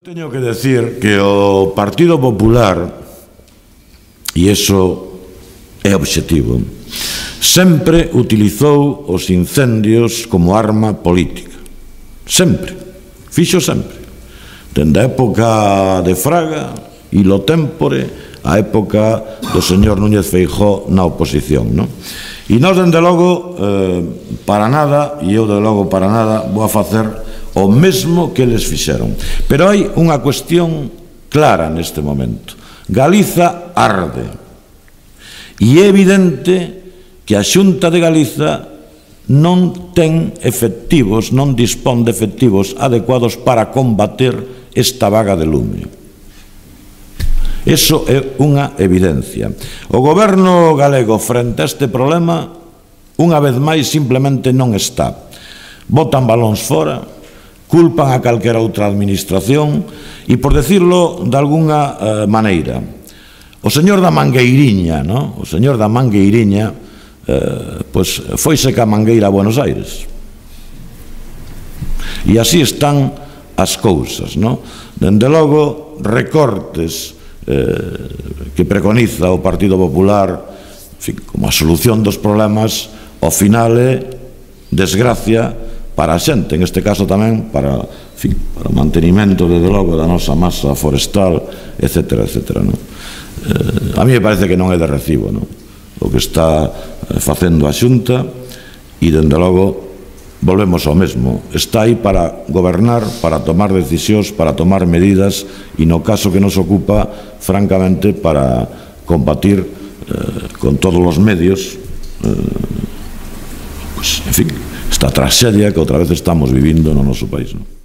Teño que decir que o Partido Popular e iso é obxectivo sempre utilizou os incendios como arma política sempre, fixo sempre dende a época de Fraga e lo tempore a época do señor Núñez Feijó na oposición non? e nós dende logo eh, para nada e eu de logo para nada vou a facer o mesmo que eles fixeron. Pero hai unha cuestión clara neste momento. Galiza arde. E é evidente que a Xunta de Galiza non ten efectivos, non dispón de efectivos adecuados para combater esta vaga de lume. Eso é unha evidencia. O goberno galego frente a este problema, unha vez máis, simplemente non está. Botan balóns fora, culpan a calquera outra administración e, por decirlo de algunha eh, maneira, o señor da Mangueiriña, no? o señor da Mangueiriña, eh, pois foise ca Mangueira a Buenos Aires. E así están as cousas, no? Dende logo, recortes eh, que preconiza o Partido Popular en fin, como a solución dos problemas, ao final é desgracia, para a xente, en este caso tamén para, fin, para o mantenimento, desde logo, da nosa masa forestal, etc. etc non? Eh, a mí me parece que non é de recibo non? o que está eh, facendo a xunta e, dende logo, volvemos ao mesmo. Está aí para gobernar, para tomar decisións, para tomar medidas e, no caso que nos ocupa, francamente, para combatir eh, con todos os medios eh, pues, en fin, esta traxedia que outra vez estamos vivindo no noso país. Non?